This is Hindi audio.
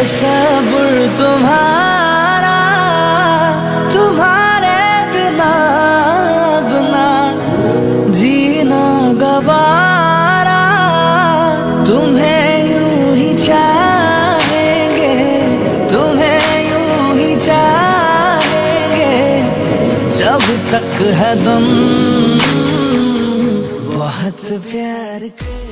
तस्वुर तुम्हारा, तुम्हारे बिना बिना जीना गवारा। तुम्हें यूँ ही चाहेंगे, तुम्हें यूँ ही चाहेंगे, जब तक है दम, बहुत प्यार कर